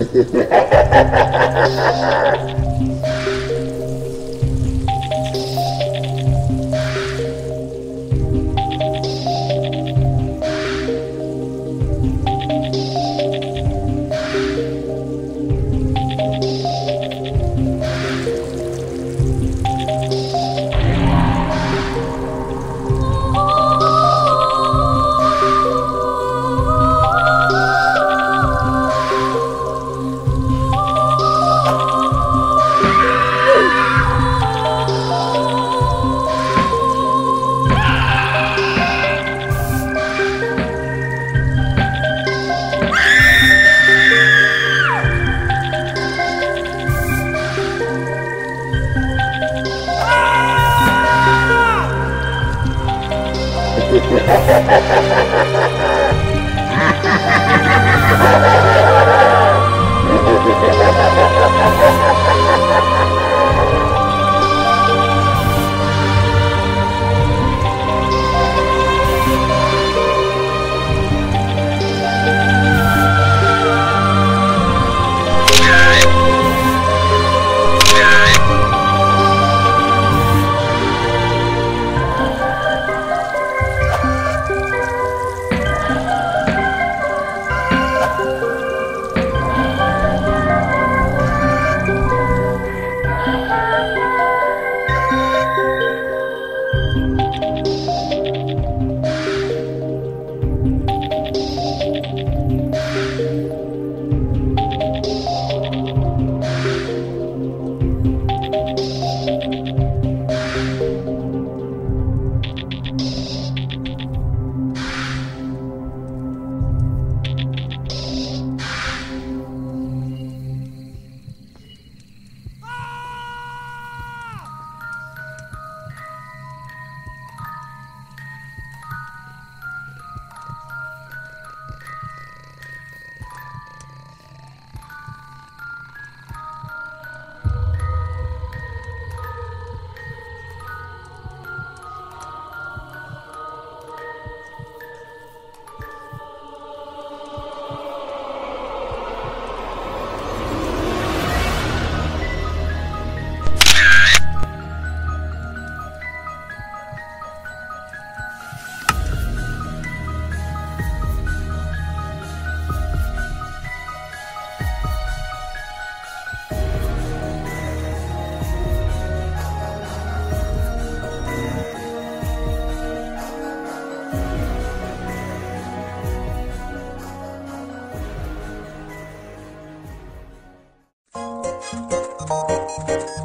Ha ha ha ha ha ha! ハハハハハ Música